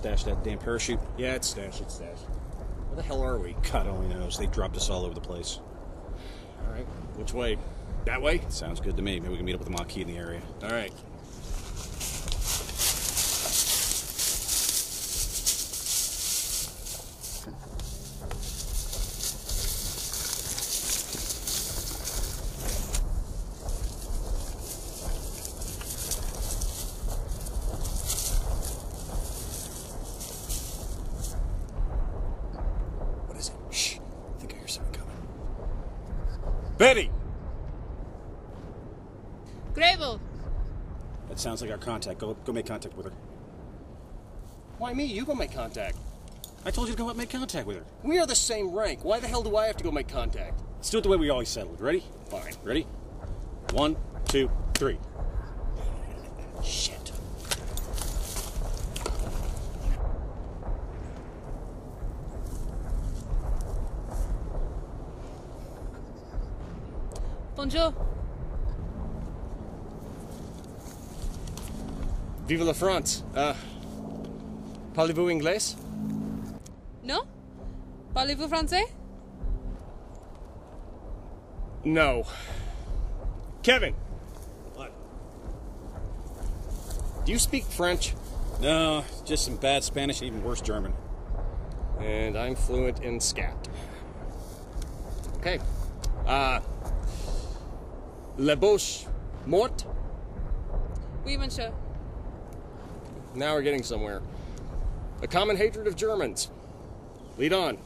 stash that damn parachute? Yeah, it's stashed, it's stashed. Where the hell are we? God only knows. They dropped us all over the place. All right, which way? That way? Sounds good to me. Maybe we can meet up with the Maquis in the area. All right. What is it? Shh. I think I hear something coming. Betty! Gravel! That sounds like our contact. Go, go make contact with her. Why me? You go make contact. I told you to go up and make contact with her. We are the same rank. Why the hell do I have to go make contact? Let's do it the way we always settled. Ready? Fine. Ready? One, two, three. Shit. Bonjour. Vive la France. Uh, parlez-vous anglais? No. Parlez-vous français? No. Kevin! What? Do you speak French? No, just some bad Spanish and even worse German. And I'm fluent in scat. Okay. Uh, Le Boche Mort? Oui, monsieur. Now we're getting somewhere. A common hatred of Germans. Lead on.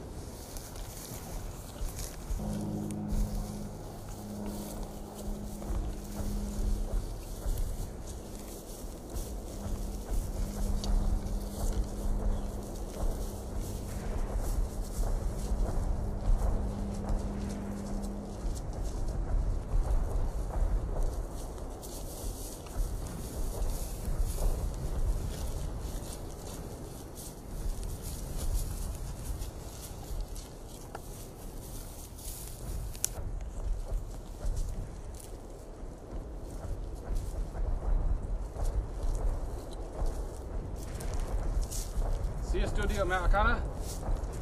Siehst du die Amerikaner?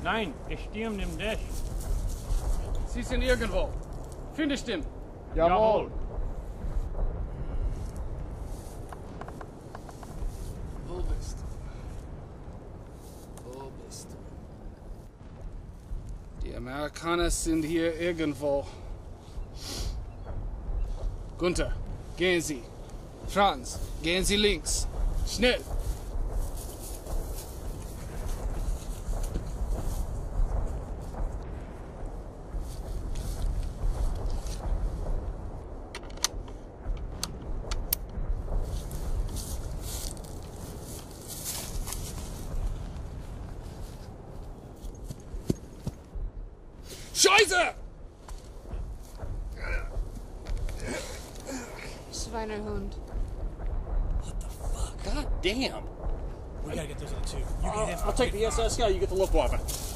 Nein, ich stehe im Dash. Sie sind irgendwo. Finde ich den? Jawohl. Wo bist du? Wo bist du? Die Amerikaner sind hier irgendwo. Gunther, gehen Sie. Franz, gehen Sie links. Schnell. Schweinehund. What the fuck? God damn. We gotta get those other two. You I'll, I'll take the SS guy, you get the Luftwaffe.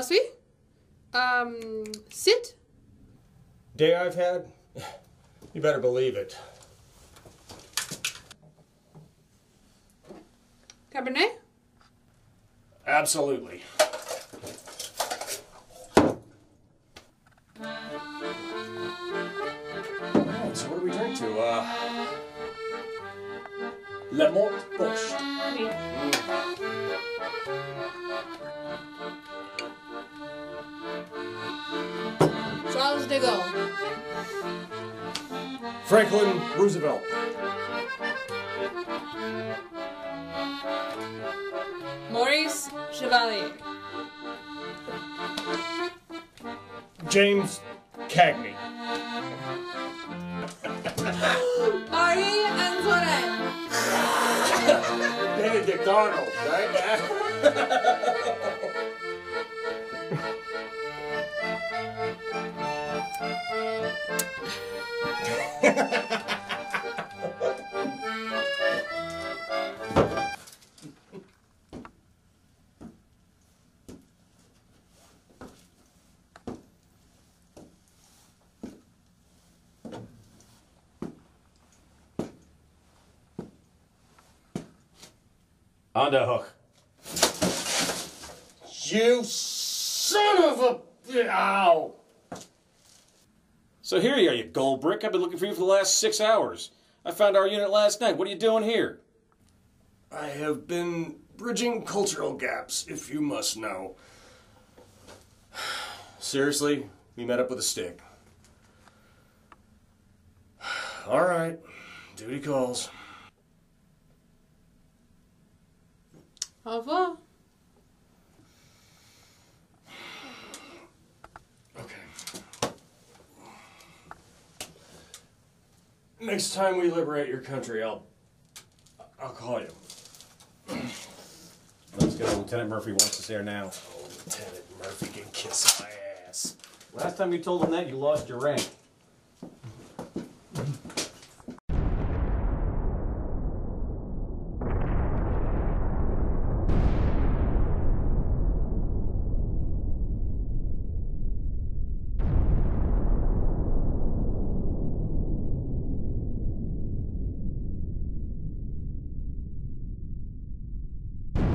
Asui? Um, sit? Day I've had? You better believe it. Cabernet? Absolutely. Alright, so what do we drink to? Uh, Le Mont Boche. Charles de Gaulle. Franklin Roosevelt. Maurice Chevalier. James Cagney. Marie Antoinette. Benedict Arnold, right? On the hook. you son of a. Ow! So here you are, you gold brick. I've been looking for you for the last six hours. I found our unit last night. What are you doing here? I have been bridging cultural gaps, if you must know. Seriously, we met up with a stick. All right, duty calls. Au revoir. Next time we liberate your country, I'll I'll call you. Let's go. Lieutenant Murphy wants us there now. Oh, Lieutenant Murphy can kiss my ass. Last time you told him that, you lost your rank.